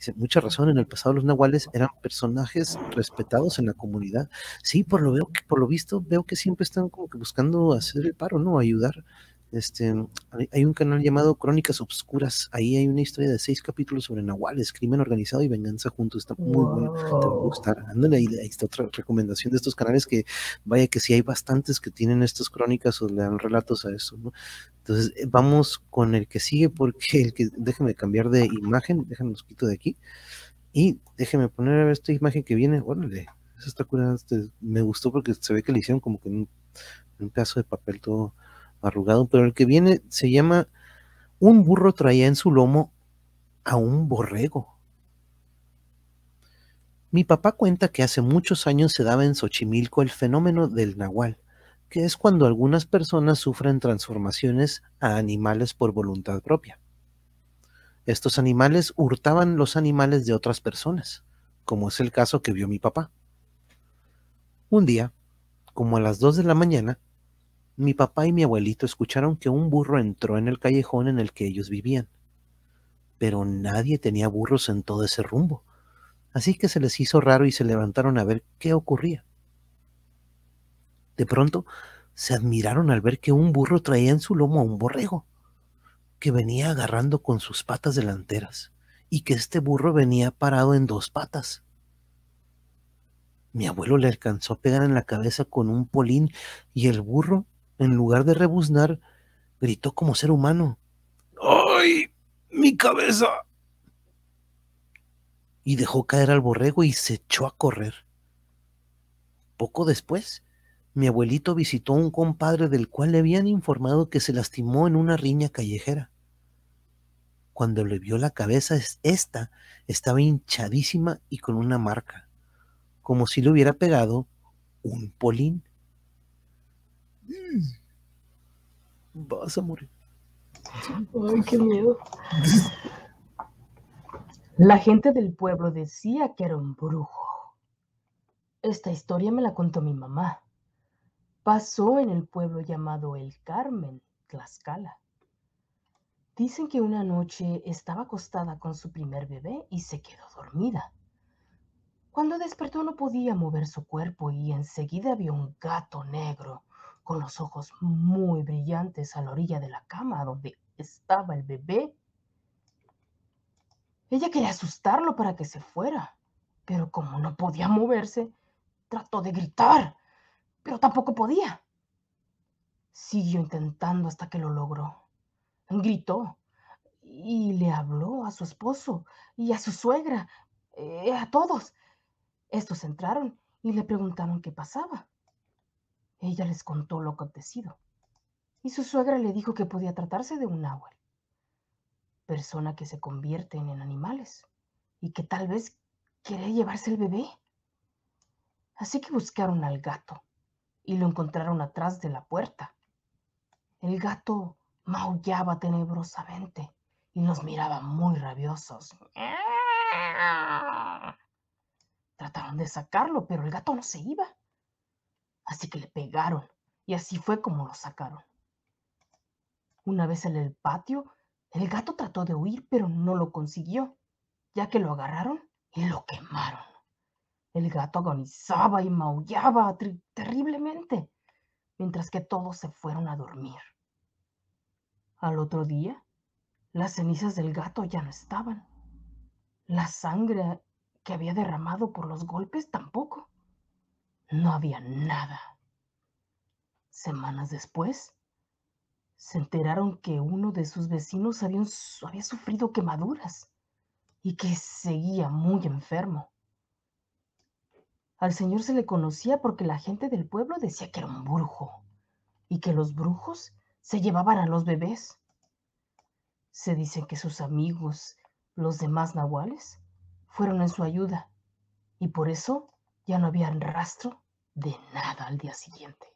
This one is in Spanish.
Dice, mucha razón, en el pasado los nahuales eran personajes respetados en la comunidad. Sí, por lo, veo, por lo visto, veo que siempre están como que buscando hacer el paro, ¿no? Ayudar. Este, hay un canal llamado Crónicas Obscuras. Ahí hay una historia de seis capítulos sobre nahuales, crimen organizado y venganza juntos. Está muy bueno. Te va a gustar. Ándale, ahí, ahí, está otra recomendación de estos canales que vaya que si hay bastantes que tienen estas crónicas o le dan relatos a eso, ¿no? Entonces, eh, vamos con el que sigue porque el que déjeme cambiar de imagen, déjenme los quito de aquí. Y déjeme poner esta imagen que viene. Órale, esa está curada. Este, me gustó porque se ve que le hicieron como que un, un pedazo de papel todo arrugado, pero el que viene se llama Un burro traía en su lomo a un borrego. Mi papá cuenta que hace muchos años se daba en Xochimilco el fenómeno del nahual, que es cuando algunas personas sufren transformaciones a animales por voluntad propia. Estos animales hurtaban los animales de otras personas, como es el caso que vio mi papá. Un día, como a las dos de la mañana, mi papá y mi abuelito escucharon que un burro entró en el callejón en el que ellos vivían. Pero nadie tenía burros en todo ese rumbo, así que se les hizo raro y se levantaron a ver qué ocurría. De pronto se admiraron al ver que un burro traía en su lomo a un borrego, que venía agarrando con sus patas delanteras, y que este burro venía parado en dos patas. Mi abuelo le alcanzó a pegar en la cabeza con un polín y el burro en lugar de rebuznar, gritó como ser humano. ¡Ay! ¡Mi cabeza! Y dejó caer al borrego y se echó a correr. Poco después, mi abuelito visitó a un compadre del cual le habían informado que se lastimó en una riña callejera. Cuando le vio la cabeza, esta estaba hinchadísima y con una marca, como si le hubiera pegado un polín. Vas a morir. Ay, qué miedo. La gente del pueblo decía que era un brujo. Esta historia me la contó mi mamá. Pasó en el pueblo llamado El Carmen, Tlaxcala. Dicen que una noche estaba acostada con su primer bebé y se quedó dormida. Cuando despertó no podía mover su cuerpo y enseguida vio un gato negro con los ojos muy brillantes a la orilla de la cama donde estaba el bebé. Ella quería asustarlo para que se fuera, pero como no podía moverse, trató de gritar, pero tampoco podía. Siguió intentando hasta que lo logró. Gritó y le habló a su esposo y a su suegra, eh, a todos. Estos entraron y le preguntaron qué pasaba. Ella les contó lo acontecido, y su suegra le dijo que podía tratarse de un náhuatl, persona que se convierten en animales, y que tal vez quería llevarse el bebé. Así que buscaron al gato y lo encontraron atrás de la puerta. El gato maullaba tenebrosamente y nos miraba muy rabiosos. Trataron de sacarlo, pero el gato no se iba. Así que le pegaron y así fue como lo sacaron. Una vez en el patio, el gato trató de huir, pero no lo consiguió, ya que lo agarraron y lo quemaron. El gato agonizaba y maullaba terriblemente, mientras que todos se fueron a dormir. Al otro día, las cenizas del gato ya no estaban. La sangre que había derramado por los golpes tampoco. No había nada. Semanas después, se enteraron que uno de sus vecinos había, sufrido quemaduras y que seguía muy enfermo. Al señor se le conocía porque la gente del pueblo decía que era un brujo y que los brujos se llevaban a los bebés. Se dice que sus amigos, los demás nahuales, fueron en su ayuda y por eso ya no había rastro de nada al día siguiente.